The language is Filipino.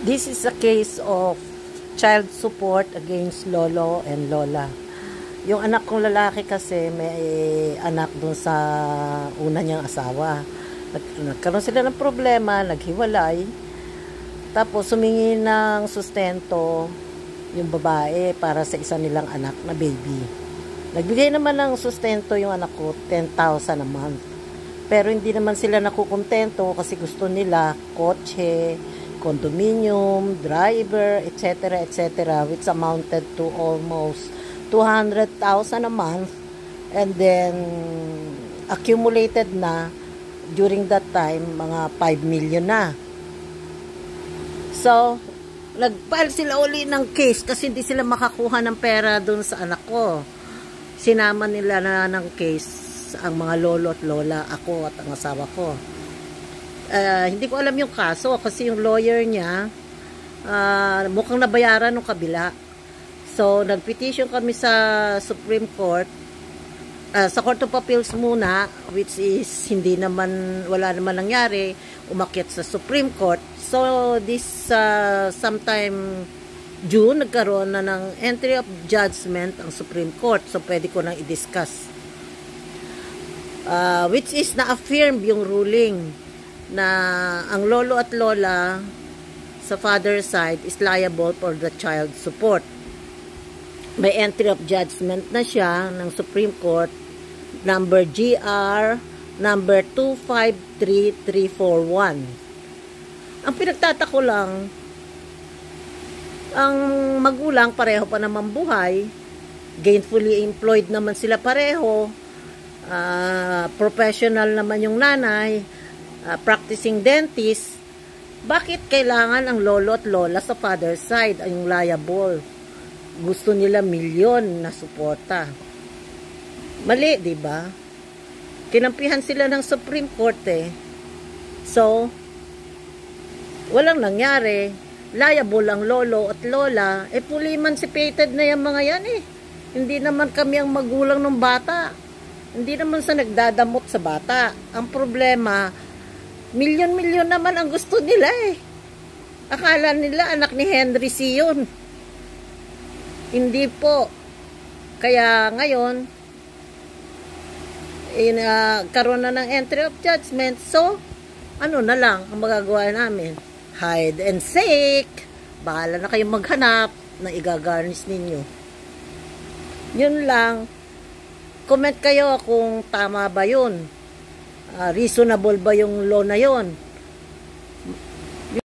This is a case of child support against lolo and lola. Yung anak kong lalaki kasi may anak dun sa una niyang asawa. Nagkaroon sila ng problema, naghiwalay. Tapos sumingi ng sustento yung babae para sa isa nilang anak na baby. Nagbigay naman ng sustento yung anak ko, 10,000 a month. Pero hindi naman sila nakukontento kasi gusto nila kotse, condominium, driver, etc., etc., which amounted to almost 200,000 a month and then accumulated na during that time mga 5 million na. So, nag-file sila uli ng case kasi hindi sila makakuha ng pera dun sa anak ko. Sinama nila na ng case ang mga lolo at lola, ako at ang asawa ko uh, hindi ko alam yung kaso kasi yung lawyer niya uh, mukhang nabayaran ng kabila. So, nagpetition kami sa Supreme Court uh, sa Court of Appeals muna which is hindi naman wala naman nangyari umakyat sa Supreme Court. So this uh, sometime June nagkaroon na ng entry of judgment ang Supreme Court. So pwede ko nang i-discuss. Uh, which is na-affirm yung ruling na ang lolo at lola sa father side is liable for the child support. May entry of judgment na siya ng Supreme Court number GR number 253341. Ang pinagtatako lang ang magulang pareho pa naman buhay gainfully employed naman sila pareho uh, professional naman yung nanay uh, practicing dentist, bakit kailangan ang lolo at lola sa father side ay yung liable? Gusto nila milyon na suporta. Mali, di ba? Kinampihan sila ng Supreme Court eh. So, walang nangyari. Liable ang lolo at lola. Eh, fully emancipated na yung mga yan eh. Hindi naman kami ang magulang ng bata. Hindi naman sa nagdadamot sa bata. Ang problema, Milyon-milyon naman ang gusto nila eh. Akala nila anak ni Henry C. yun. Hindi po. Kaya ngayon, in, uh, karoon na ng entry of judgment. So, ano na lang ang magagawa namin? Hide and seek. Bahala na kayong maghanap na igagarnish ninyo. Yun lang. Comment kayo kung tama ba yun uh, reasonable ba yung law na yon